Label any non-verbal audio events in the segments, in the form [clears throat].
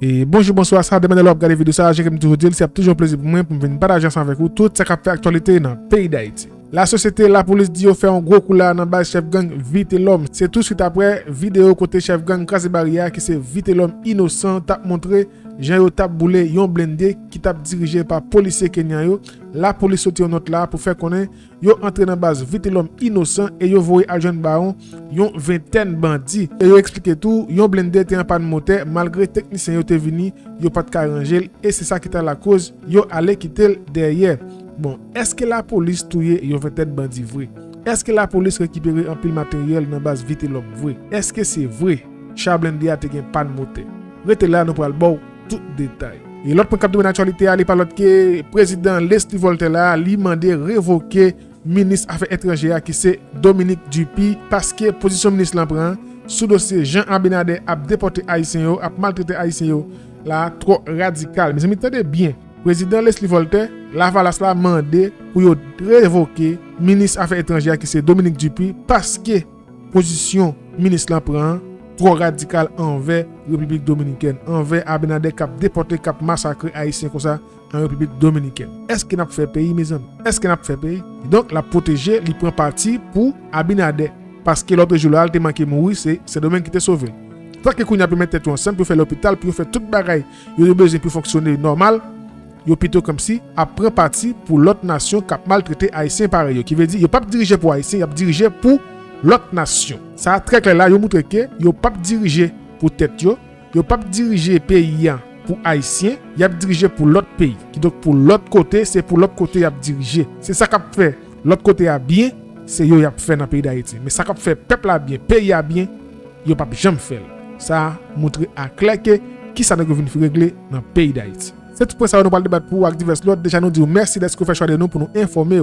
Et bonjour, bonsoir, ça demain alors regarder vidéo ça, j'aime toujours dire, c'est toujours un plaisir pour moi pour venir partager avec vous tout ce qui fait actualité dans le pays d'Haïti. La société, la police dit fait un gros coup là dans base chef gang vite l'homme. C'est tout suite après vidéo côté chef gang Krasi Barrière qui c'est vite l'homme innocent t'a montré jan yo tap boule yon blende ki tap dirije pa polise kenyan yo, la polis soti yon not la pou fè konen, yo entre nan baz vite lom inosan e yo vowe aljen baron yon vinten bandi. E yo eksplike tou, yon blende te yon pan motè malgre teknisyen yo te vini, yo pat karanjel e se sa ki ta la koz, yo ale kitel derye. Bon, eske la polis touye yon venten bandi vwe? Eske la polis rekipere an pil materyel nan baz vite lom vwe? Eske se vwe? Chablen di a te gen pan motè. Rete la nou pral bou. Tout detay. E lot pou kap di men aktualite a li palot ke prezident Leslie Voltaire li mande revoke minis afe etranje a ki se Dominique Dupuy paske pozisyon minis lan pran sou dosye Jean Abinade ap depote Aisyen yo, ap maltrete Aisyen yo la tro radikal. Me se mi tade bien, prezident Leslie Voltaire la valas la mande pou yo revoke minis afe etranje a ki se Dominique Dupuy paske pozisyon minis lan pran Tro radikal anve Republik Dominiken. Anve Abinade kap depote kap masakre Haitien kon sa an Republik Dominiken. Eske nap fe peyi, mizan? Eske nap fe peyi? Donk la proteje li pren parti pou Abinade. Paske lotre joulal te manke moui, se domen ki te sove. Fak ke kou nyapi mette tou ansan, pou fe l'opital, pou fe tout bagay, yo de bezen pou fonksyone normal, yo pito kom si, ap pren parti pou lot nasyon kap maltrete Haitien pare yo. Ki ve di, yo pap dirije pou Haitien, yo pap dirije pou lot nasyon. Sa a trek lè la, yo moutre ke, yo pap dirije pou tèt yo, yo pap dirije peyi yan pou Haitien, yap dirije pou lot peyi. Ki dok pou lot kote, se pou lot kote yap dirije. Se sa kap fe, lot kote ya bien, se yo yap fe nan peyi da Haiti. Me sa kap fe, pepl la bien, peyi ya bien, yo pap jem fel. Sa moutre a kleke, ki sa ne govin fi regle nan peyi da Haiti. Se tout pwen sa yo nou pal debat pou ak divers lot, deja nou di ou mersi desko fè chwa de nou pou nou informe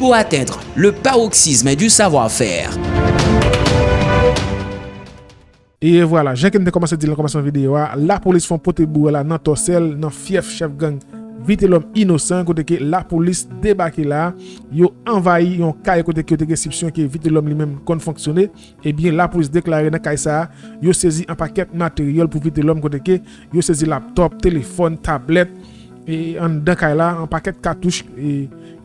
pour atteindre le paroxysme du savoir-faire. E wala, jen ken de komanse di lan komanse videyo a, la polis fon pote la nan tosel, nan fief chef gang, vite lom inosan, kote ke la polis debake la, yo envayi yon ke yo te resipsyon ke vite li men kon fonksyone, e bien la polis deklare nan kaye sa, yo sezi an paket materyol pou vite lom kote ke, yo sezi laptop, telefon, et en dakay là un paquet de cartouches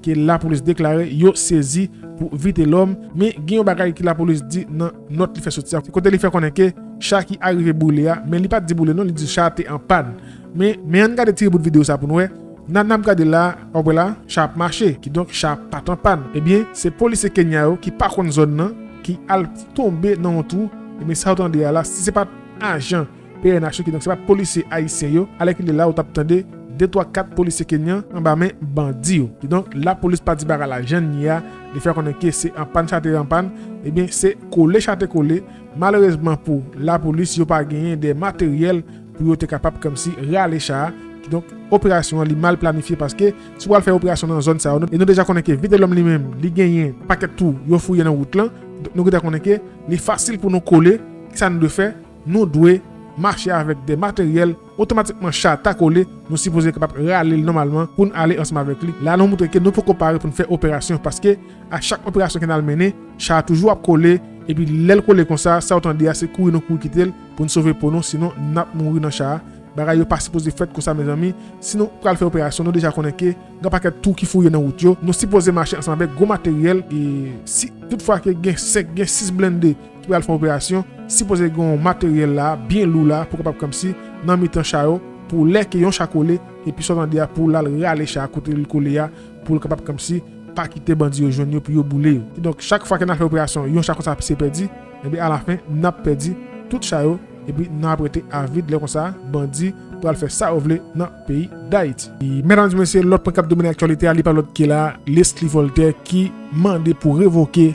qui est là pour se déclarer yo saisi pour viter l'homme. Mais gen yon bagay ki la police dit nan note li fait sortir côté li fait connaître chat qui arrivé boulé mais li pas dit boulé non li dit chat était en panne. Mais mais on regarde tirer bout vidéo ça pour nous e. nan nan gade la, obre la, chap mache, ki donk chap patan pan. Ebyen, eh se polise kenya yo ki pa kon zon nan, ki al tombe nan an tou, eh ebyen sa otan de ya la, si se pa ajan PNH yo ki donk se pa polise Haitien yo, alek li la ou tap tande, 2, 3, 4 polise Kenya, an ba men bandi yo. Ki donk la polise pat di baga la jen ni ya, li fè konen ke se an pan, chak te an pan, ebyen se kole, chak te kole, Malerezman pou la polis yo pa genyen de materyel pou yo te kapap kom si cha ki donk operasyon li mal planifiye paske si wale fè operasyon nan zon sa ou e nou deja konenke vide lom li menm li genyen paket tou yo fouye nan wout lan nou deja konenke li fasil pou nou kole ki sa nou de fè nou dwe marcher avec des matériels automatiquement chata collé, nous supposons capable râler normalement pour aller ensemble avec lui. Là, nous montrons que nous pouvons comparer pour faire opération parce que à chaque opération qu'on a menée, chat toujours à coller. Et puis l'aile coller comme ça, ça autant dire c'est courir nous courir quitter pour nous sauver pour nous, sinon nous mourons dans chat. bagay yo pas supposé fèt kon sa mè zami, si nou pral fè operasyon nou deja konen ke, gen paket tou ki fou fouye nan wout yo, nou supposé mache ansan bek gwo materyel, e si tout fwa ke gen 5, gen 6 blende ki pral fè operasyon, supposé gen materyel la, bien lou la, pou kapap kom si, nan mitan chayo, pou lè ke yon chakole, epi sotan diya pou lal rale chakote l kole ya, pou l kapap kom si, pa kite bandi yo jwen yo pou yo boule yo. E donk chak fwa ke nan fè operasyon, yon chakose sa se perdi, ebe a la fin, nap perdi, tout chayo, epi nan aprete avid le kon sa bandi pou al fè sa ovle nan peyi d'Haïti. Mèdames di mèsyè, lòt prekap domine aktualite a li palot ki la Leslie Voltaire ki mande pou revoke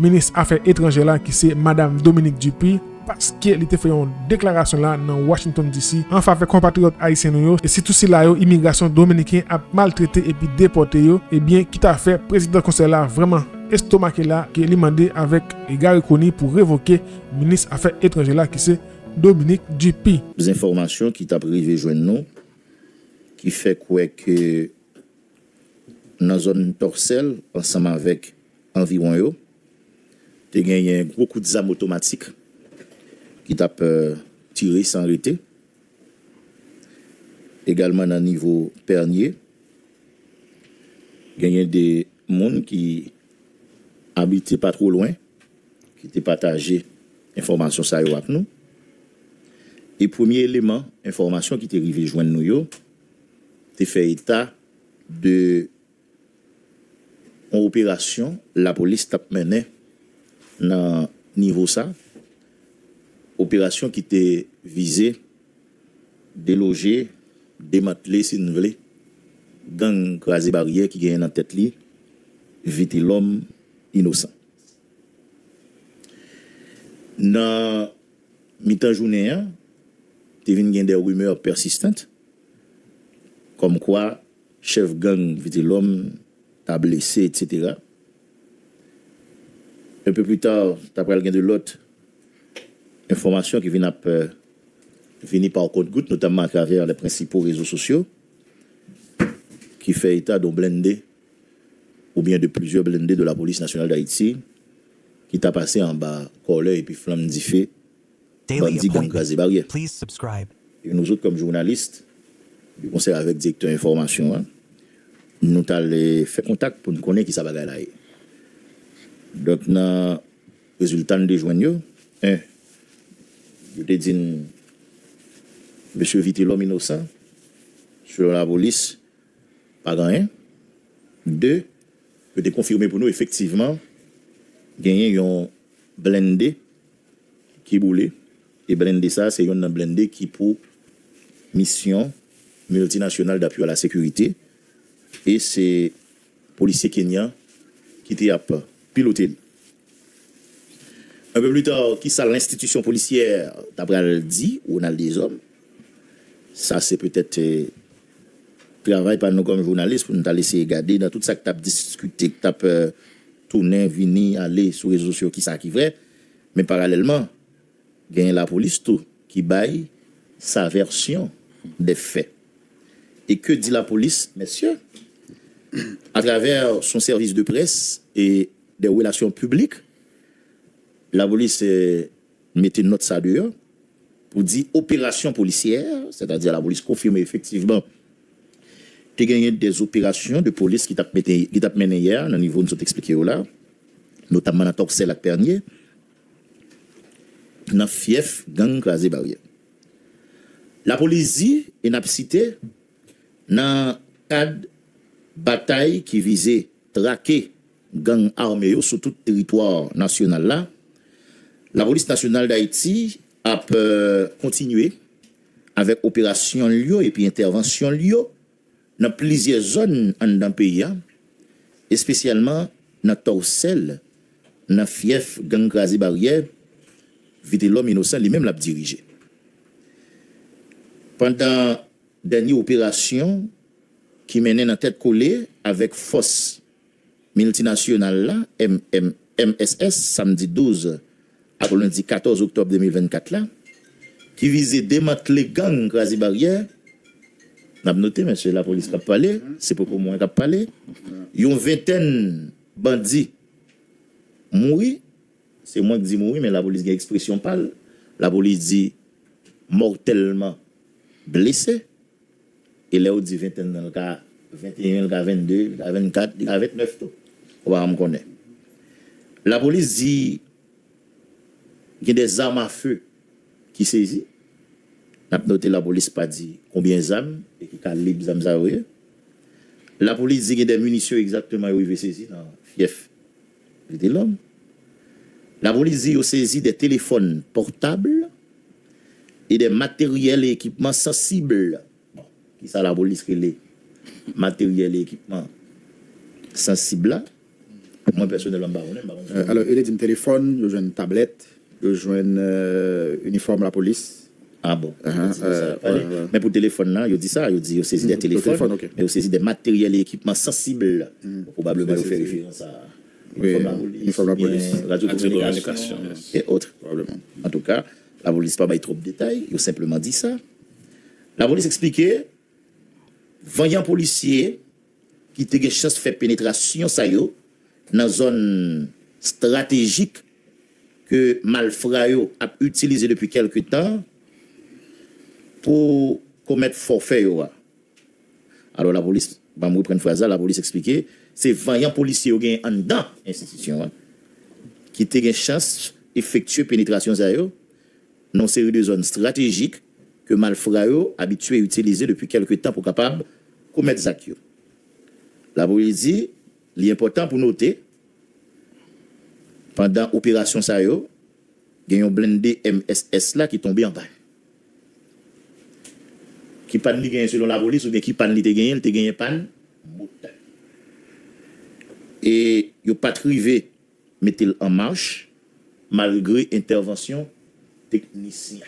menis afè etranje la ki se Madame Dominique Dupuy paske li te fè yon deklarasyon la nan Washington DC an fa fave kompatriot Haitien yo e si tout si la yo imigrasyon Dominikien ap maltrete epi depote yo eh ebyen ki ta fè prezident konsey la vreman estomake la ki li mande avèk Gary Coney pou revoke menis afè etranje la ki se Dominique Dupi. Les informations qui t'a privé joindre nous, qui fait quoi que dans la zone Torcel, ensemble avec environ eux, tu gagné beaucoup de armes automatiques qui t'a euh, tiré sans arrêter. Également dans le niveau Pernier, gagné des gens qui habitaient pas trop loin, qui étaient partagé information ça avec nous. E pwemye eleman, informasyon ki te rive jwen nou yo, te fe eta de an operasyon la polis tap mene nan nivou sa, operasyon ki te vize deloje, dematle si nou vle, gang krasi barye ki genye nan tet li, vite lom inosan. Nan mitan jounen an, te vin gen de rumeur persistent, kom kwa chef gang vite lom ta blese, etc., Un peu plus tard, t'apre al gen de lot informasyon ki vini par kote gout, notamman akraver le principaux rezo sosyo, ki fe etat don blende ou bien de plusieurs blende de la police nationale d'Haïti, ki ta pase en ba kole epi flam di fe, bandi gang krasé barrière. Et nous autres, comme journalistes, du conseil avec directeur information, hein, nous allons faire contact pour nous connaître qui ça va là. Donc, dans le résultat, nous joignons. Un, je te dis, monsieur Vité, l'homme innocent, selon la police, pas rien. Deux, je te confirmer pour nous, effectivement, gagner un blindé qui boulait E blende sa, se yon nan blende ki pou misyon multinasyonal d'apyo a la sekurite. E se polisye kenyan ki te ap pilote. Un peu plus tard, ki sa l'institisyon policière d'Abral di, ou nan des hommes, sa euh, se peut-être eh, travay pa nou kom jounalist pou nou ta lese gade nan tout sa ki tap diskute, ki tap euh, tounen, vini, ale sou rezo syo ki sa ki vre, men paralelman, [clears throat] a la police tout qui baille sa version des faits. Et que dit la police, messieurs, à travers son service de presse et des relations publiques, la police mettait une note ça pour dire opération policière, c'est-à-dire la police confirme effectivement tu gagné des opérations de police qui t'a hier, au niveau de nous expliqué là, notamment dans Toxel et ekip nan fief gang krasi barye. La polizi enap site nan kad batay ki vize trake gang arme yo sou tout teritwar nasyonal la. La polis nasyonal d'Haïti ap euh, kontinue euh, avèk operasyon liyo epi intervansyon liyo nan plizye zon an dan peya, espesyalman nan torsel nan fief gang krasi barye vite l'homme innocent lui-même l'a dirigé. Pendant dernière opération qui menait en tête collée avec force multinationale là, MM, MSS, samedi 12 à lundi 14 octobre 2024 là, qui visait démanteler gang quasi barrière. N'a noté, monsieur la police qui a parlé, c'est pour moi qui a parlé. Une vingtaine bandits mourir c'est moi qui dis mourir, mais la police a une expression pâle. La police dit mortellement blessé. Et là, on dit 21 dans le cas, 21 le cas, 22, le cas 24, le cas 29 tout. On va me connaître. La police dit qu'il y a des armes à feu qui saisissent. N'a noté la police pas dit combien d'armes et qui calibre d'armes à La police dit qu'il y a des munitions exactement où il veut saisir dans fief. de l'homme. La police a saisi des téléphones portables et des matériels et équipements sensibles. Bon, qui ça la police les matériels et équipements sensibles là? Moi personnellement, je ne euh, Alors, il est un téléphone, il a une tablette, une euh, uniforme la police. Ah bon? Ah, uh -huh, euh, ouais, ouais. mais pour téléphone là, il dit ça, il dit il saisit des mm, téléphones, téléphone, okay. mais il saisit des matériels et équipements sensibles. Mm. Probablement, il fait référence à. Uniforme la police, uniforme la police. radiocommunication et autres. Probablement. En tout cas, la police pas bail trop de détails, ils ont simplement dit ça. La police expliquait, voyant policier qui te gen chance faire pénétration ça yo dans zone stratégique que malfrat yo a utilisé depuis quelque temps pour commettre forfait yo. a. Alors la police, bah, me reprendre phrase là, la police expliquait, se vanyan polisye ou gen an dan institisyon an, ki te gen chans efektue penetrasyon sa yo, nan seri de zon strategik ke malfra yo abitue utilize depi kelke tan pou kapab komet zak yo. La polisi, li important pou note, pandan operasyon sa yo, gen yon blende MSS la ki tombe an bay. Ki pan li gen selon la polis ou gen ki pan li te gen, te gen pan moutan. e yo patrive metel an march malgre intervensyon teknisyen.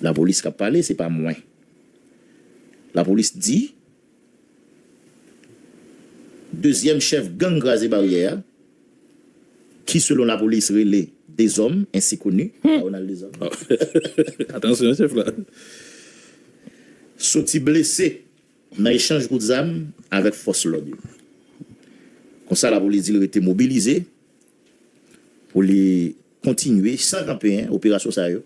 La polis kap pale, se pa mwen. La polis di, dezyem chef gang graze barrière, ki selon la polis rele des om, ensi konu, hmm. on al des om. [laughs] Atensyon chef la. Soti blese, nan echange kout zam, avek fos lodi. Kon sa la pou li dil rete mobilize, pou li kontinue san kampen, operasyon sa yo,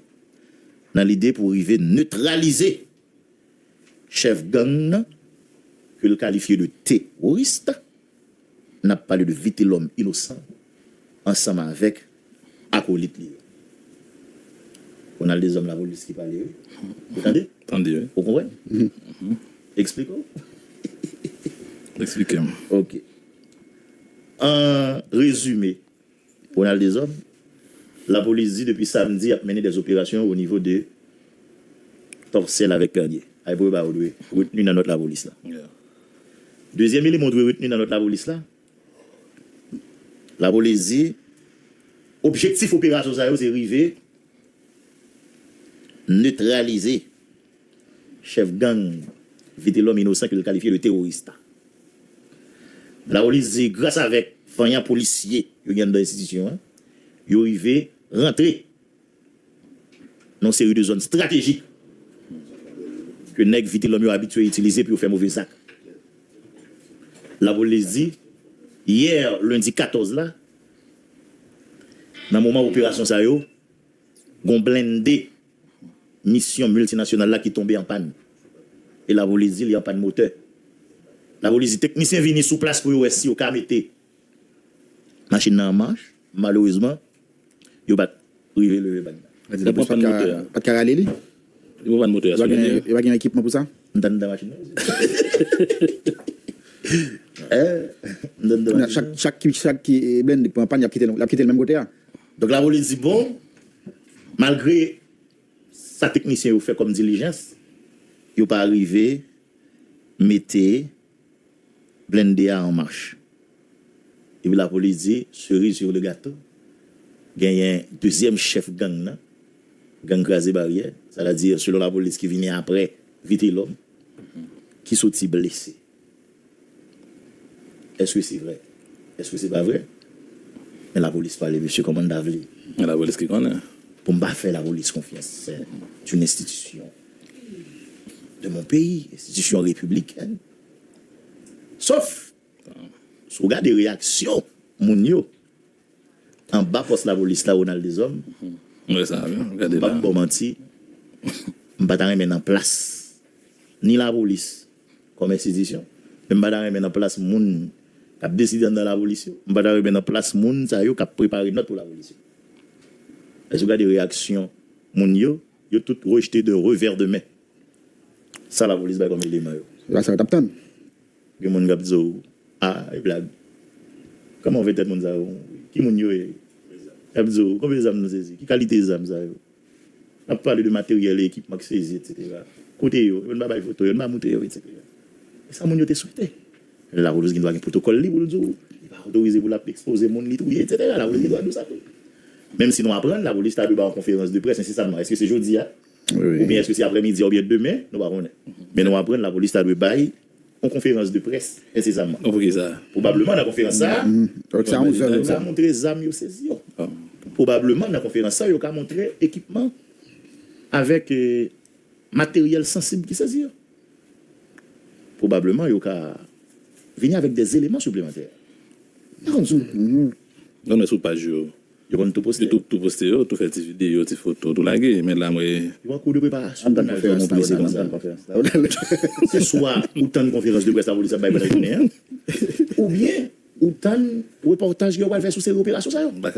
nan l'ide pou rive neutralize chef gang nan, ke l kalifiye de teroriste, nan pale de vite l'om inosan, ansaman vek akolit li yo. On a les hommes la police qui parlent. Vous entendez Entendez. Vous comprenez Expliquez-moi. Expliquez-moi. Ok. En résumé, on a des hommes. La police dit depuis samedi a mené des opérations au niveau de Torcel avec Pernier. Aïe, bah, retenu dans notre la police là. Yeah. Deuxième élément de retenu dans notre la police là. La police dit objectif opération ça c'est arriver neutraliser chef gang vite l'homme innocent qui le qualifie de terroriste. La police dit grâce avec voyant policier yo gen dans l'institution, yo arrivé rentrer dans une série de zones stratégiques que nèg vite l'homme habitué à utiliser pour faire mauvais actes. La police dit hier lundi 14 là dans le moment opération ça yo gon blindé mission multinationale là qui tombait en panne. Et la police dit il y a pas de moteur la police dit technicien vini sous place pour yo si yo ka mette machine en marche malheureusement yo pas river le La pas de pas de li? Il n'y a pas de moteur. Il n'y a pas équipement pour ça? dans la machine [laughs] eh la machine. Chaque, chaque, qui- blindé pour il a quitté le même côté. hein. Donc la police dit bon, malgré sa technicien a fait comme diligence, il pas arrivé, mettez blindé en marche. Et puis la police dit, cerise sur le gâteau, gagne un deuxième chef gang, là, gang crasé barrière, ça veut dire selon la police qui venait après, vite l'homme, qui sortit blessé. Est-ce que c'est vrai? Est-ce que c'est pas vrai? Mais la police parle, monsieur, comment d'avril? La police qui connaît? Pour ne pas faire la police confiance, c'est une institution de mon pays, institution républicaine. Sauf, si vous regardez les réactions, moun yo, en bas poste la police là, on a des hommes, Oui, ça, oui. regardez pas là. menti, je ne pas mettre en place ni la police comme institution, je ne pas mettre en place moun qui a décidé dans la police, je ne pas mettre en place moun ça yo qui a préparé notre pour la police. Est-ce que vous regardez les réactions, moun yo, yo tout rejeté de revers de main. Ça la police va comme élément yo. Là, ça va a des gens qui disent, ah, et blague. Comment on fait être moun ça yo? Qui moun yo est? Il dit, combien d'armes nous saisi? Qui qualité des armes ça yo? On a parlé de matériel et équipement qui saisi, etc. Côté yo, on ne va pas photo, on ne va pas montrer, etc. Et ça, moun yo te souhaité. La police qui doit avoir un protocole libre, pour dire, il va autoriser pour l'exposer, mon lit, etc. La police qui doit faire ça tout. Même si nous apprenons, la police a en conférence de presse incessamment. Est-ce que c'est jeudi, hein? Oui, oui. ou bien est-ce que c'est après-midi ou bien demain, nous ne connaissons Mais nous apprenons, la police a bailler en conférence de presse incessamment. Probablement dans la conférence ça. Ils ont montré les armes saisies. Probablement dans la conférence ça, ils ont montré équipement avec euh, matériel sensible qui saisit. Probablement, ils ont venir avec des éléments supplémentaires. Non, non, sur page. Yo. tout, tout posté, yo, vidéos, des photos, tout lagué. Mais là, moi, Il va un coup de la [laughs] soit autant de conférences de presse ou bien autant de reportages qu'il va faire sur ces opérations. Ça, yo. va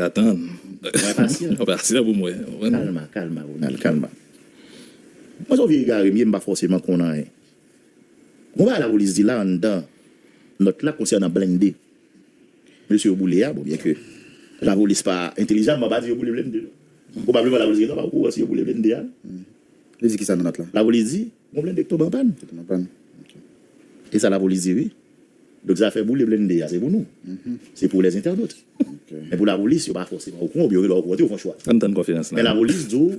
patient [laughs] pour moi. Calma, calma, Ronald, calma. Moi, je viens regarder, je ne pas forcément qu'on a. On va à la là concernant blindé. Monsieur Bouléa, bon, bien que la police pas intelligente, m'a pas dit Boulé blindé. Probablement la police dit pas pourquoi si Boulé blindé. hein. Il dit qui ça dans notre là? La police dit, mon blindé tombe en panne. Et ça, la police dit oui. Donc ça fait Boulé blindé, c'est pour nous. C'est pour les internautes. Mais pour la police, il n'y a pas forcément au courant, ils ont au courant, ils font choix. On confiance. Mais la police dit,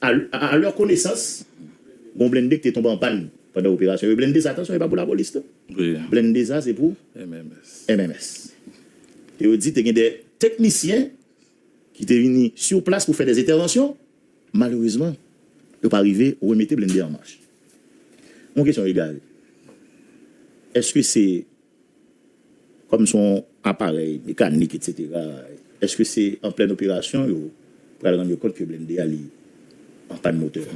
à, leur connaissance, bon blindé qui est tombé en panne pendant l'opération. Le blindé, ça, attention, il n'est pas pour la police. là. Oui. Blindé, ça, c'est pour MMS. MMS. Et on dit qu'il y a des techniciens qui étaient venus sur place pour faire des interventions. Malheureusement, ils n'ont pas arrivé à remettre blindé en marche. Mon question est égale. Est-ce que c'est comme son appareil mécanique, etc. Est-ce que c'est en pleine opération ou pour rendre compte que a li- en panne moteur?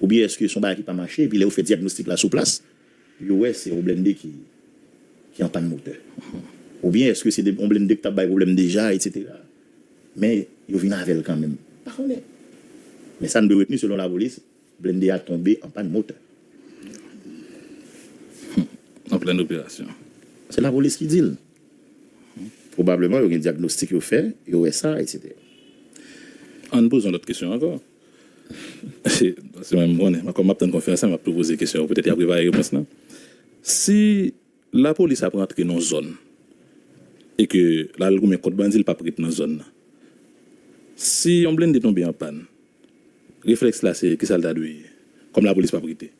Ou bien est-ce que son bagage qui pas marché puis là, vous fait diagnostic là sur place ouais, c'est au blindé qui, qui est en panne moteur. Ou bien est-ce que c'est des qui ont des problèmes déjà, etc. Mais ils viennent avec quand même. Mais ça ne doit retenir selon la police, blindé a tombé en panne moteur. En pleine opération. C'est la police qui dit. Probablement, il y a un diagnostic qui est fait, il y a ça, etc. On pose une autre question encore. [laughs] C'est même bon, hein. comme je conférence, je vais poser une question. Peut-être après, il y réponse. là. Si la police a pris entrer dans une zone e ke la lal koumen kote bandi l pa prip nan zon nan. Si yon blen de tombe an pan, refleks la se ki sal tadwe, kom la polis pa prite.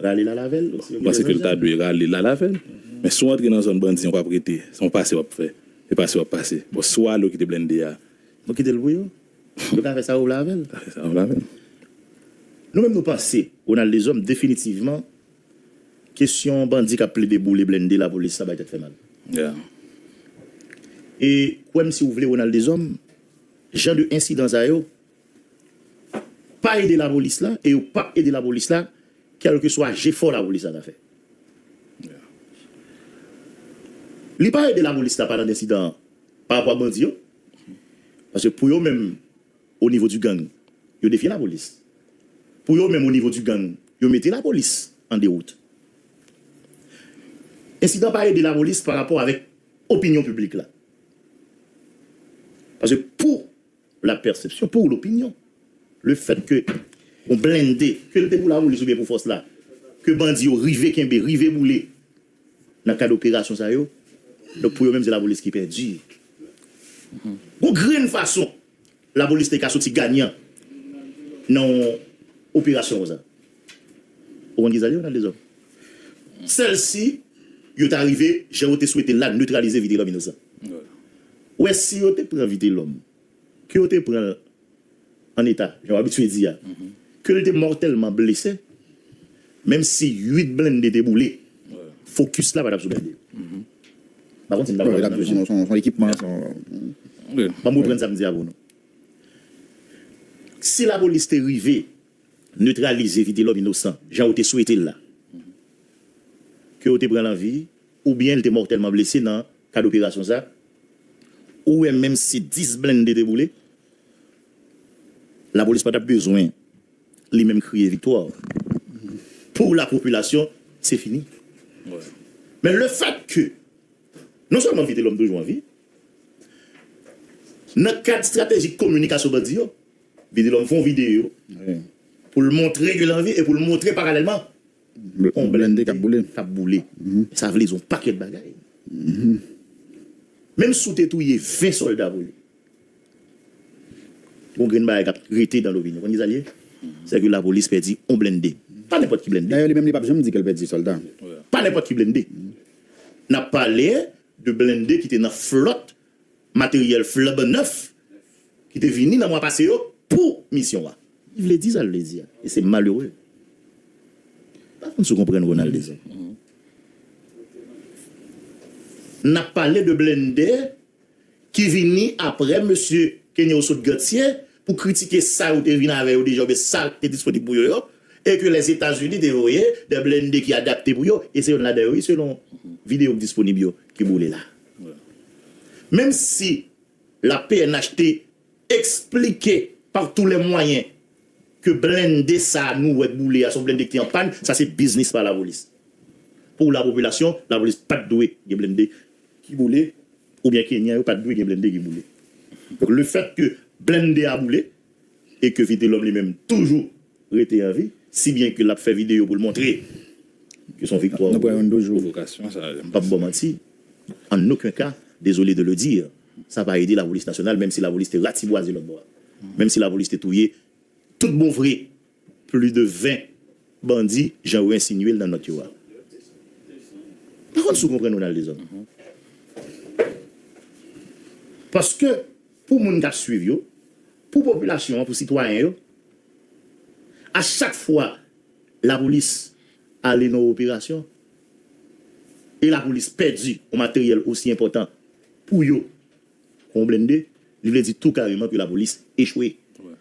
Rale la lavel? Basi ke l tadwe, rale la lavel. Men sou antre nan zon bandi yon pa prite, son pase wap fe, e pase wap pase. Bo sou alo ki te blen de ya. Bo ki te l bouyo? Bo ta fe sa ou lavel? Ta fe sa ou lavel. Nou men nou pase, ou nan les om definitivman, kesyon bandi ka ple debou le blen de la polis sa bay te fe mal. Ya. Yeah. E kouem si ou vle Ronald Desom, jan de insidans a yo, pa ede la bolis la, e ou pa ede la bolis la, kelke que swa je for la bolis la da fe. Yeah. Li pa ede la bolis la pa nan insidans pa apwa bandi yo, parce pou yo menm o nivou du gang, yo defye la bolis. Pou yo menm o nivou du gang, yo mette la bolis an deroute. Insidans pa ede la bolis par rapport avek opinyon publik la. Parce que pour la perception, pour l'opinion, le fait que on blindé, que le pour la roule, bien pour force là, que bandit rivé kembe, rivé boulé, dans le cas d'opération ça yo, donc pour eux-mêmes c'est la police qui perdue. Mm -hmm. grande façon, la police est sorti gagnant dans l'opération ça. Vous comprenez dans les hommes. Mm-hmm. Celle-ci, il est arrivé, j'ai souhaité là neutraliser Vidéo Innocent. Mm -hmm. Ouè si yo te pren vite l'om, ki yo te pren an etat, jan wabitwe di ya, mm -hmm. ke yo te mortelman blese, menm si 8 blen de te boule, ouais. fokus la pa tap soubende. Mhm. Par contre, c'est une balle. Son équipement. Pas mon prendre samedi à vous. Non. Si la police est arrivée, neutraliser, éviter l'homme innocent, j'ai été souhaité là. Mhm. Que vous pris l'envie, ou bien il était mortellement blessé dans le cas d'opération ça, ou même si 10 blindes étaient boulés, la police n'a pas besoin, les mêmes crier victoire. Pour la population, c'est fini. Ouais. Mais le fait que, non seulement vite l'homme toujours en vie, dans cadre stratégique communication, vite l'homme font vidéo Ouais. pour le montrer que l'envie et pour le montrer parallèlement. On blindé, cap boulé. Ça veut dire ils ont un paquet de bagailles. Même sous tes touillé 20 soldats pour lui. Bon, green bay a rété dans l'opinion. Ils alliés, c'est que la police perdit on blindé. Pas n'importe qui blindé. D'ailleurs, les mêmes les papes, je me dis qu'elle perd 10 soldats. Pas n'importe qui blindé. N'a parlé de blindé qui était dans flotte, matériel fleuve neuf, qui était venu dans le mois passé pour mission. Il voulait dire ça, le dit. Et c'est malheureux. Pas qu'on se comprenne Ronald na pale de blende ki vini apre M. Kenyon Soudgotier pou kritike sa ou te vini avè ou deja ou be sa te disponi pou yo yo e ke les Etats-Unis te voye de blende ki adapte pou yo e se yon la de yo selon videyo disponib yo ki boule la. Ouais. Mem si la PNHT explike par tous les moyens que blender ça, nous, bouler à son blender qui est en panne, ça c'est business par la police. Pour la population, la police pas douée de blender qui ou bien qu'il n'y a pas de qui blindé qui boulé. Donc le fait que blindé a boulé et que Vite l'homme lui-même toujours été en vie, si bien que l'a fait vidéo pour le montrer que son victoire Nous prenons deux jours. Provocation, ça. pas bon mentir. En aucun cas, désolé de le dire, ça va aider la police nationale, même si la police était ratiboisée l'autre bord. Même si la police était touillée, tout bon vrai, plus de 20 bandits, j'en ai insinué dans notre yoa. Par contre, a les hommes. Paske pou moun kat suiv yo, pou populasyon, pou sitwayen yo, a chak fwa la polis ale nou operasyon, e la polis pedi ou materyel osi important pou yo kon blende, li vle di tou kareman pou la polis echwe. Ouais.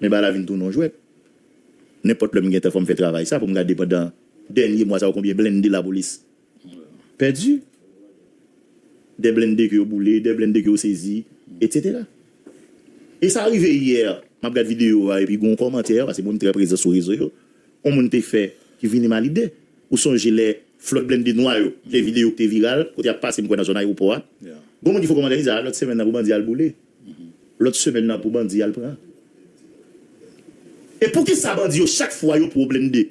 Men ba la vin tou non jwep. Nèpot lèm gen te fòm fè travay sa pou mga depa dan denye mwa sa ou konbyen blende la polis. Ouais. Pedi. Des blindés qui ont boulé, des blindés qui ont saisi, etc. Et ça arrivé hier, m'a regardé vidéo et puis un commentaire parce que mon très présent sur les réseaux. On m'a fait qui vient mal idée ou songez les flotte blindé noir yo, les vidéos qui étaient virales, quand il a passé dans son aéroport. Bon, il faut commenter ça, l'autre semaine, pour bandi al boulé. L'autre semaine, pour bandi al prend. Et pour qui ça bandi yo, chaque fois, yo pour blender,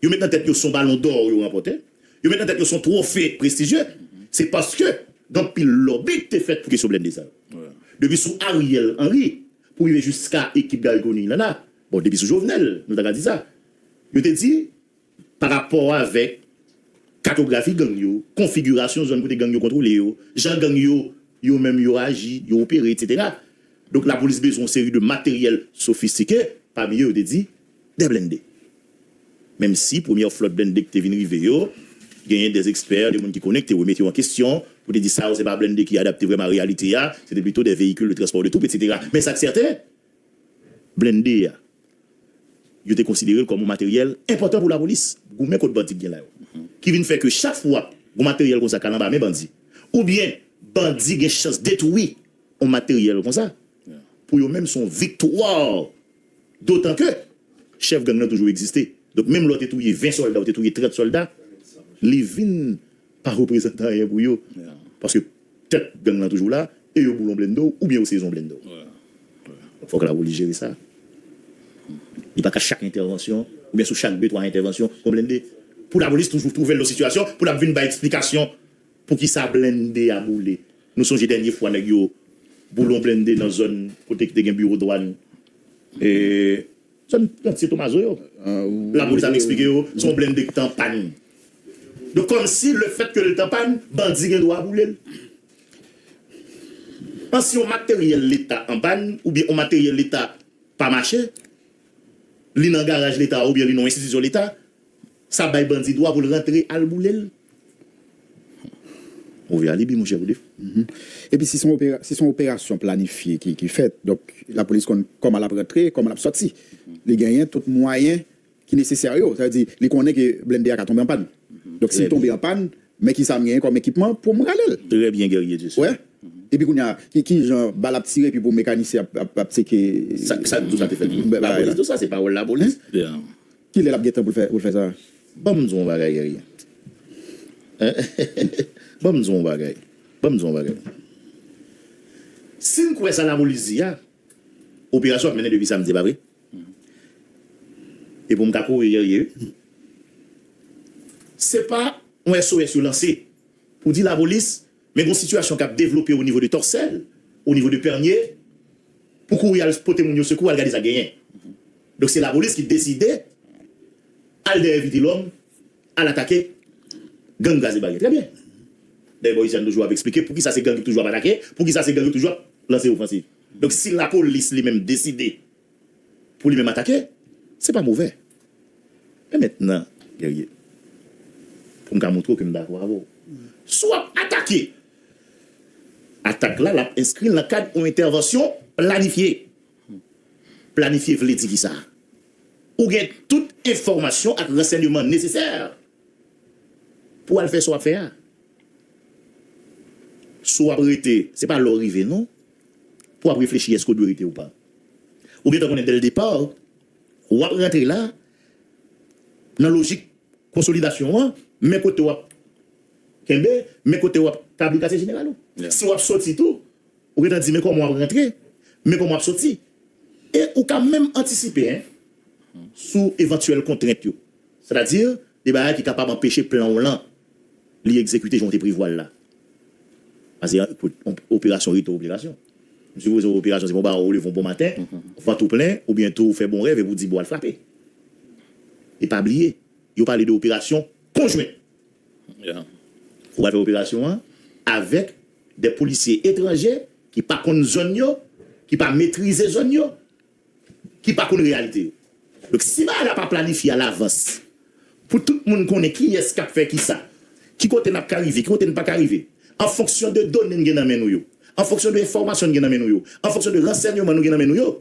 yo mettent dans tête son ballon d'or yo remporté, yo mettent dans tête son trophée prestigieux, c'est parce que, dans pile lobby, t'es fait pour qu'ils soient blindés ça. Depuis Ariel Henry, pour arriver jusqu'à équipe Galgoni, là, là. Bon, depuis sous Jovenel, nous avons dit ça. Yo te dit, par rapport avec cartographie gang yo, configuration zone côté gang yo contrôlé yo, gens gang yo, yo même yo agi, yo opéré, etc. Donc la police besoin une série de matériel sophistiqué, parmi eux, yo te dit, des blindés. Même si, première flotte blindée qui est venue arriver yo, gagner des experts, des gens qui connectent, ou mettez en question, pour te dire ça, c'est pas blindé qui adapte vraiment à la réalité, ya, c'était plutôt des véhicules de transport de tout, etc. Mais ça, que certain, blindé, yo te considéré comme un matériel important pour la police. Goumè kote bandit gen la yo. Qui vient faire que chaque fois, un matériel comme ça, mais bandit. Ou bien, bandit gen chance détruire un matériel comme ça. Pour eux même son victoire. D'autant que, chef gang n'a toujours existé. Donc même l'autre touye 20 soldats, ou touye 30 soldats, les vins pa reprezentan yè pou yo. Yeah. Paske tet gang nan toujou la, e yo boulon blendo, ou bien ou sezon blendo. Yeah. Yeah. Fok la pou li jere sa. Di pa ka chak intervensyon, ou bien sou chak 2-3 intervensyon, kon blende. Pou la bolis toujou trouvel lo situasyon, pou la vin ba eksplikasyon, pou ki sa blende a boule. Nou sonje denye fwa neg yo, boulon blende nan zon kote ki te gen bureau douan. E... Son, ton se to mazo yo. Ah, ou, la bolis an eksplike yo, son blende ki tan panin. Donc, comme si le fait que le tampane, bandit gen droit bouler. An si yon materyel l'Etat an ban, ou bien yon materyel l'Etat pa mache, li nan garaj l'Etat ou bien li nan institisyon l'Etat, sa bay bandi doa pou l'rentre al boulel. Ou ve alibi, mouche voulif. Mm -hmm. E pi si son, opéra, si son operasyon planifiye ki, ki fet, la polis kon kom al ap rentre, kom al ap soti, mm -hmm. li genyen tout mwayen ki neseseryo. Sa di, li konen ki blende a ka tombe an pan. Donc s'il eh tombe en panne, mais qui s'amène comme équipement pour me râler. Très bien guerrier du Ouais. Et puis, qui, qui genre, balle à tirer, puis pour mécanicien à que. Ça, ça, tout ça, t'es fait. La police, tout ça, c'est pas la police. Qui est la guette pour faire ça? Bon, nous on bagaille, guerrier. [laughs] Bon, nous on bagaille. Bon, nous on bagaille. Si nous croyons ça, la police, opération a mené depuis samedi, pas vrai? Mm-hmm. Et pour me courir, guerrier. C'est pas un SOS lancé pour dire la police, mais une situation qui a développé au niveau de Torcel, au niveau de Pernier, pour courir à spotter mon secours, à regarder ça gagner. Donc c'est la police qui décidait à éviter l'homme, à l'attaquer, gang gaz et baguette. Très bien. D'ailleurs, ont toujours expliqué pour qui ça c'est gang qui toujours attaqué, pour qui ça c'est gang qui toujours lancé offensive. Donc si la police lui-même décidé pour lui-même attaquer, c'est pas mauvais. Mais maintenant, guerrier, pou m ka moutro ki m da kwa avou. Sou ap atake. Atak la, la inskri nan kad ou intervensyon planifiye. Planifiye vle di ki sa. Ou gen tout informasyon ak rensegnouman neseser pou al fè sou ap fè a. Sou ap rete, se pa lor rive non, pou ap reflechi esko dwe rete ou pa. Ou gen tan konen del depor, ou ap rentre la, nan logik konsolidasyon an, mais côté Kembe, mais côté wap fabrication générale. Si wap sorti tout, ou dit mais comment on rentrer, mais comment on sorti. Et ou quand même anticiper hein, sous éventuelles contraintes. C'est-à-dire des barrières qui sont capables d'empêcher plan lent les exécuter, j'en prévoir là. Parce que opération rite opération. Si vous avez opération, c'est bon, bah, on vont bon matin, on va tout plein, ou bientôt on fait bon rêve et vous dit bon, à le frapper. Et pas oublier, il parle d'opération conjointe. Yeah faire opération hein, avec des policiers étrangers qui pas connaissent zone qui pas maîtriser zone qui pas connaissent réalité. Donc si elle n'a pas planifié à l'avance pour tout le monde connaît qui est-ce qui a fait qui ça, qui côté n'a pas arrivé, qui côté n'a pas arrivé, en fonction de données que nous en fonction de l'information que nous en fonction de renseignements que nous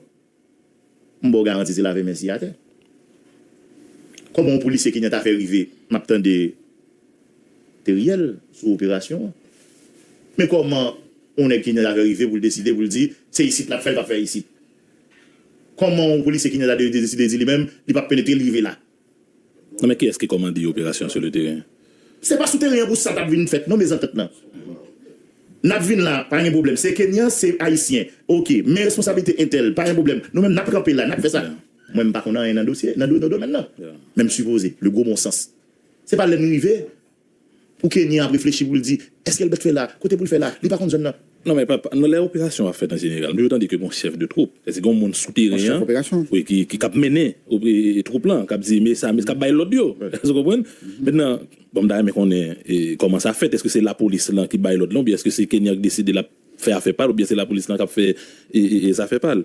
on peut garantir c'est la merci à terre. Koman polise ki nyan ta fe rive, map tan de teriel sou operasyon. Men koman onen ki nyan ta fe rive pou l'deside, pou l'di, se yisit la fel pa fe yisit. Koman polise ki nyan ta de deside di li men, li pa penetre li rive la. Nan men ki eske koman di operasyon sou le teryen? Se pa sou teryen pou sa tap vin fèt, nan me zan tèt nan. Nap vin la, pa yon problem. Se kenyan, se haisyen. Ok, men responsabilite entel, pa yon problem. Nou men nap kampè la, nap non. fè sa. Pas qu'on a un dossier, dans le domaine là. Même supposé, le gros bon sens. C'est pas l'arrivée pour Kenya a réfléchi pour le dire, est-ce qu'elle peut faire là, côté pour le faire là, il pas contre zone là. Non, mais papa, les opérations à faire en général, mais autant dire que mon chef de troupe, c'est un monde souterrain, oui, qui, qui cap mené au troupe là, qui dit, mais ça, mais ça baille l'audio. Vous comprenez? Maintenant, bon, d'ailleurs, mais qu'on est, comment ça fait? Est-ce que c'est la police là qui baille l'audio, ou bien est-ce que c'est Kenya qui décide de la faire à faire pas, ou bien c'est la police là qui a fait, et, ça fait pas?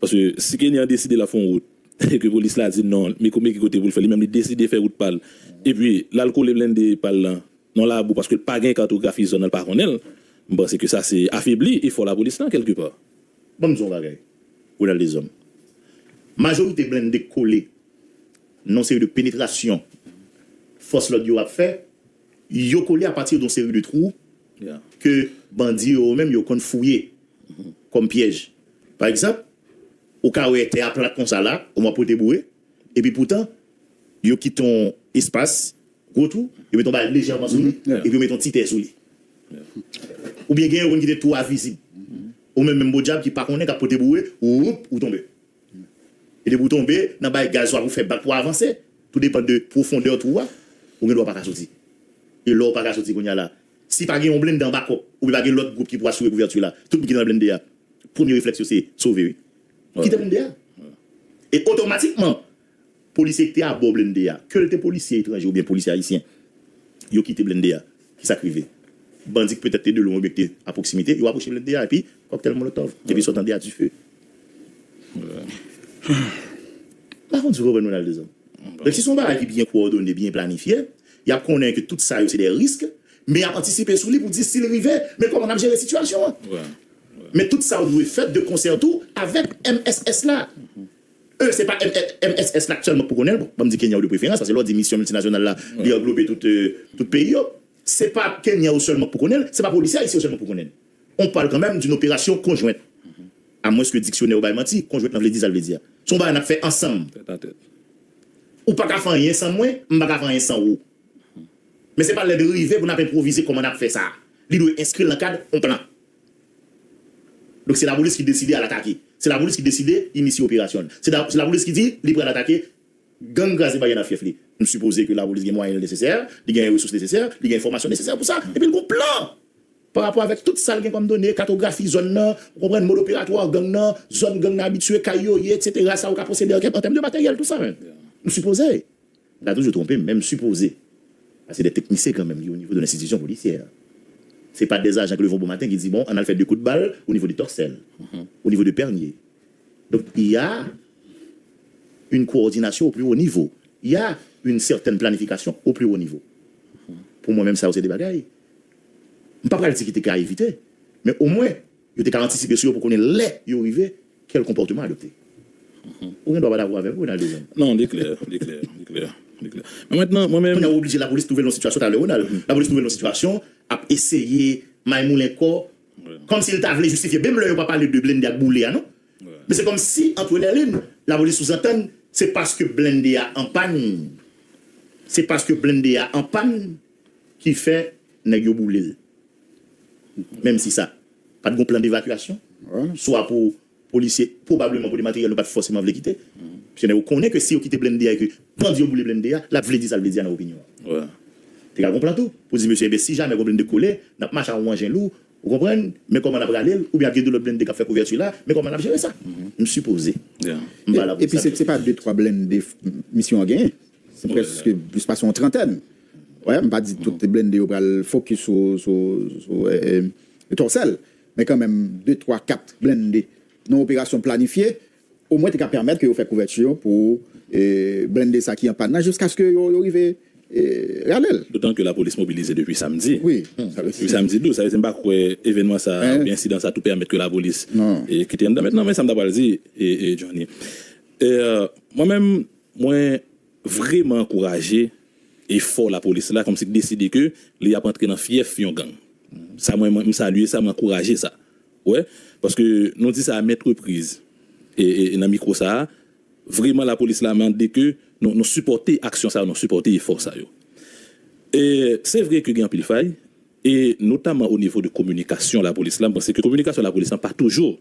Parce que si Kenya a décidé de la faire route, et que police là dit non mais comment qui côté pour le faire? Lui-même il décide faire route pal et puis l'alcool est blindé pal là. Non là parce que pas gain cartographie zone par connaît bon c'est que ça c'est affaibli. Il faut la police là quelque part. Bon son bagaille ou dans les hommes majorité blindé collé non série de pénétration. Force l'audio a fait. Yo collé à partir d'une série de trous yeah. que bandits eux-mêmes yo kon fouiller comme piège. Par exemple au cas où était à plat comme ça là au moins pour te bourrer et puis pourtant yo quittent ton espace gros tout, et mettons bah, légèrement sous lui, et puis mettons petit terre sous lui. Ou bien, un qui est tout invisible. Ou même un beau qui pas connaît, poté boué, ou ou tomber. Et de vous tomber, dans le gaz, vous faire bac pour avancer. Tout dépend de profondeur tout, ou ne doit pas sortir. Et l'eau pas sortir qu'on y a là. Si pas un blend dans bac, ou pas l'autre groupe qui pourra sauver couverture là, tout le monde qui est dans le blend premier réflexe c'est sauver. Qui est blend Et automatiquement, policier qui était à bord que le policier étranger ou bien policier haïtien, ils ont quitté blindé, qui s'acrivait. Bandit peut-être de l'eau à proximité, ils ont approché blindé et puis cocktail molotov, et puis à du feu. Par contre, vous comprenez les hommes. Donc, si son barrage est bien coordonné, bien planifié, il y a qu'on que tout ça, c'est des risques, mais il a anticipé sur lui pour dire s'il arrivait, mais comment on a géré la situation. men tout sa ou dwe fet de konsertou avèk MSS la. E, euh, se pa MSS la akselman pou konen, bon, pa bon, mdi Kenya ou de preferans, sa se lò di misyon multinasyonal la, li englobe tout euh, peyi yo. Se pa Kenya ou selman pou konen, se pa polisi a isi ou selman pou konen. On parle kan mèm d'une opération konjouen. A mwen se ke diksyonè ou bay manti, konjouen nan vle di zal vle di ya. Son ba an ap fè ansam. Ou pa ka fan yen san mwen, mba ka fan yen san ou. Men se pa lè de rive pou nan ap improvise koman ap fè sa. Li dwe inskri lankad, on plan. Donc c'est la police qui décide à l'attaquer. C'est la police qui décide d'initier l'opération. C'est la, police qui dit, libre à l'attaquer, gang gazé par fief. Nous supposons que la police a les moyens nécessaires, il a les ressources nécessaires, il a les informations nécessaires pour ça. Et puis le groupe plan. par rapport avec tout ça, comme donné, cartographie, zone nan, vous mode opératoire, gang zone gang nan habitué, caillou, etc. Ça, on a procédé en termes de matériel, tout ça. hein. Nous supposons. On a toujours trompé, même supposé. C'est des techniciens quand même, au niveau de l'institution policière. C'est pas des agents qui le font bon matin qui disent, bon, on a fait deux coups de balle au niveau du torsel, au niveau du pernier. Donc, il y a une coordination au plus haut niveau. Il y a une certaine planification au plus haut niveau. Pour moi-même, ça, c'est des bagailles. Je ne pas dire qu'il était qu'à éviter, mais au moins, il était qu'à anticiper sur pour qu'on ait y arriver, quel comportement adopter. On ne doit pas l'avoir avec vous dans deuxième. Non, c'est clair, c'est clair, c'est clair. Mais maintenant, moi-même. On a obligé la police de trouver une situation. La police trouve une situation, a essayé, Maïmoulin corps, comme s'il t'avait justifié. Même là, il pas parler de Blendé à Boulé, non? Mais c'est comme si, entre les lignes, la police sous-entend, c'est parce que Blendé a en panne. C'est parce que Blendé a en panne qui fait nèg yo boulé. Même si ça, pas de bon plan d'évacuation, soit pour policiers, probablement pour des matériels, pas forcément veulent quitter. Parce que vous connaissez que si vous quittez Blendé et que quand vous boulez Blendé, la veut dire ça veut dire dans l'opinion. Ouais. te ka komplan tou. Pou di, monsye, si jame kon plen de kole, nap machan wangen lou, ou kompren, men koman ap ralel, ou bi ap gedou le plen de ka fe kouvertu la, men koman ap jere sa. Msupoze. E pi se pa 2-3 plen de misyon gen, se preske plus pa son trenten. Ouè, mpa di tout te plen de ou pral fokus ou torsel, men kan men 2-3-4 plen de nan operasyon planifiye, ou mwen te ka permette ki yo fe kouvertu yo pou blende sa ki yon panna, jiska skyo yo rive que. D'autant que la police mobilisée depuis samedi. Oui, ça veut Depuis samedi 12, ça veut dire pas quoi événement ça, Hein? ou bien incident ça tout permettre que la police Non. et quitte. Maintenant, mais ça m'a pas dit, et, et Johnny. Euh, moi-même, moi, vraiment encouragé et fort la police là, comme si décidé que, il a pas entré dans fief yon gang. Ça, moi, me saluer, ça m'a encouragé ça. Ouais, parce que nous dit ça à mettre reprise. Et, et, et dans le micro ça, vraiment la police là m'a dit que nous, nous supporter action ça, nous supporter effort ça yo. Et c'est vrai que il y a un pile faille, et notamment au niveau de communication, la police là, parce que communication, la police pas toujours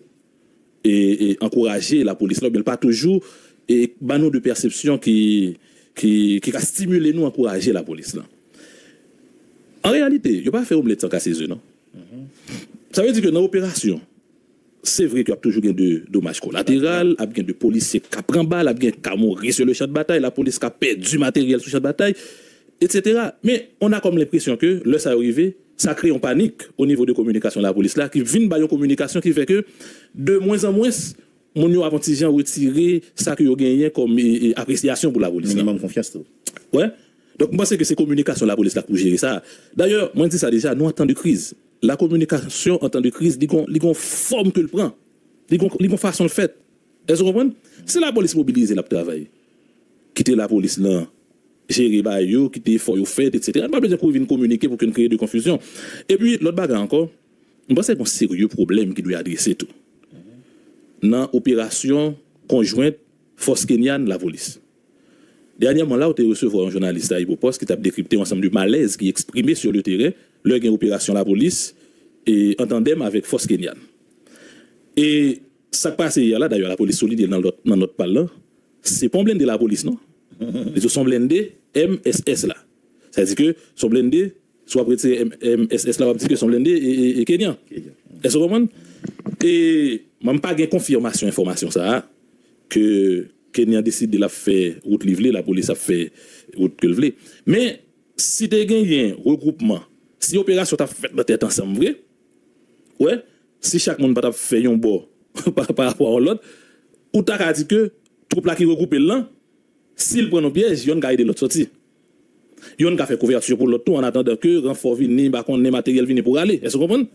et, et encourager la police là, mais pas toujours et nous de perception qui qui qui a stimulé nous encourager la police là. En réalité, il a pas fait omelette sans casser les œufs, non? Ça veut dire que dans l'opération, c'est vrai qu'il y a toujours eu de dommages collatéraux, il y a eu de policiers qui prennent balle, il y a qui mourir sur le champ de bataille, la police qui a perdu du matériel sur le champ de bataille, etc. Mais on a comme l'impression que, le ça arrivé, ça crée une panique au niveau de communication de la police là, qui vient par une communication qui fait que, de moins en moins, mon yo avant de retirer ça que yo gagné comme eh, eh, appréciation pour la police. Minimum confiance. Ouais. Donc, moi, c'est que c'est communication, la police, là, pour gérer ça. D'ailleurs, moi, je dis ça déjà, nous, en temps de crise, la communication en temps de crise, il y a forme que le prend. Il y a façon de faire. Est-ce que vous comprenez? C'est la police mobilisée, la travail. Quitter la police, là, gérer, yo, quitter, faut, yo, fait, etc. Pas besoin qu'on vienne communiquer pour qu'on crée de confusion. Et puis, l'autre bagarre encore, c'est un sérieux problème qui doit adresser tout. Dans l'opération conjointe, force kenyane, la police. Dernièrement, là, on a recevoir un journaliste à Ibopost qui t'a décrypté ensemble du malaise qui est exprimé sur le terrain, leur gain opération la police et en tandem avec Force Kenyan. Et ça qui passe hier là, d'ailleurs, la police solide dans notre, dans notre parlant, c'est pas un blindé la police, non? [laughs] Autres sont blindés MSS là. Ça veut dire que sont blindés, soit M- MSS là, dire que sont blindés et, et, Kenyan. Est-ce que vous comprenez? Et je pas de confirmation, information ça, que Kenya décide de la faire route livrée, la police a fait route que voulait. Mais si tu gagné un regroupement, si l'opération t'a fait dans tête ensemble, ouais, si chaque monde pas fait un bon [laughs] par, rapport à l'autre, ou t'as dit que troupe là qui regroupe là, s'il prend un piège, yon ga aider l'autre sorti. Yon ga fait couverture pour l'autre tout en attendant que renfort vienne, par contre, matériel vienne pour aller. Est-ce que vous comprenez?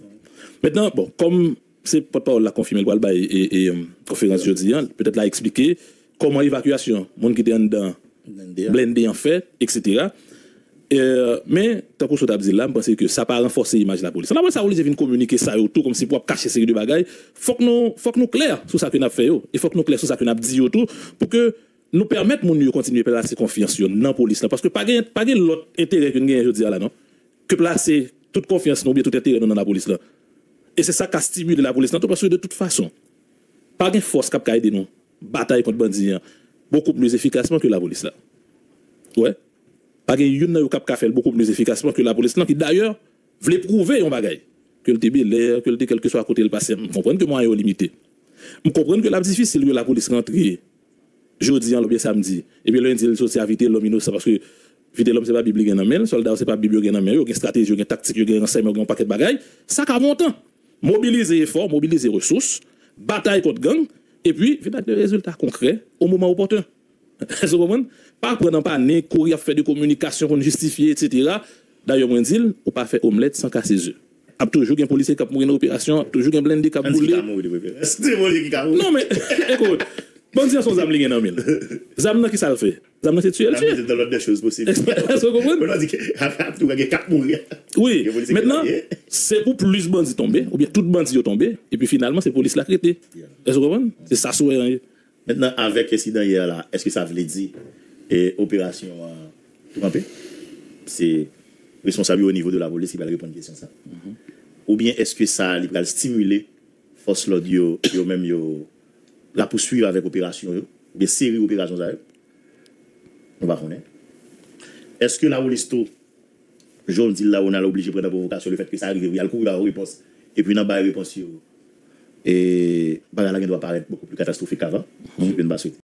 Maintenant, bon, comme c'est porte-parole l'a confirmé le et, et, et, euh, conférence jeudi, hein, peut-être l'a expliqué comment l'évacuation, monde qui était en dedans, Blindé, hein. en fait, etc. Euh, mais, tant que je dit là, je pense que ça pas renforcer l'image de la police. On pas ça obligé de communiquer ça autour comme si pour cacher série de bagailles. Faut que nous, faut que nous clairs sur ça que nous avons fait, il faut que nous clairs sur ça que nous avons dit autour pour que nous permettre mon de continuer à placer confiance dans la police là. Parce que pas gain l'autre intérêt que nous gagnons aujourd'hui là, non? Que placer toute confiance, nous, ou bien tout intérêt dans la police là. Et c'est ça qui a stimulé la police, tout, parce que de toute façon, pas de force qui a aidé nous, bataille contre bandits, hein, beaucoup plus efficacement que la police là. Ouais. Pas de yon nan ka faire beaucoup plus efficacement que la police là, qui d'ailleurs voulait prouver un bagay. que le TB l'air, que le quel que soit à côté le passé. Je comprends que moi, est limité. Je comprends que la difficile que la police rentre jeudi, en bien samedi. Et puis lundi, il sorti à vite l'homme innocent parce que vite l'homme, c'est pas biblique en main, soldat, c'est pas biblique en main, il y a une stratégie, une tactique, il y a un renseignement, un paquet de bagailles. Ça, a montant. Mobiliser efforts, mobiliser ressources, bataille contre gang, et puis, venir des résultats concrets au moment opportun. [laughs] Vous comprenez? Pas prendre pas né, courir faire des communications pour justifier, etc. D'ailleurs, moi, dis, ou pas faire omelette sans casser les œufs. A toujours un policier qui a mouru une opération, toujours un blindé qui a boulé. [laughs] Non, mais, [laughs] écoute, bon dire son zam li gen nan mil. Zam nan qui ça le fait? Zaman se tue, el tue. C'est dans l'ordre des choses possibles. Est-ce que vous comprenez On a dit qu'il [laughs] y a 4 mourir. Oui, maintenant, c'est pour plus bandits tomber, ou bien tout bandit tomber, et puis finalement, c'est police la traité. Est-ce que vous comprenez C'est ça, souhait. Maintenant, avec l'incident hier, là, est-ce que ça voulait dire et opération euh, tout campé C'est responsable au niveau de la police qui va répondre à la question ça. Mm-hmm. Ou bien est-ce que ça va stimuler force l'audio, même la poursuivre avec opération, des séries opérations yo? On va connaître. Est-ce que la police tout je dis là on a obligé de prendre la provocation le fait que ça arrive, il y a le coup de la réponse et puis dans la réponse et bah, la doit paraître beaucoup plus catastrophique qu'avant. Ne pas.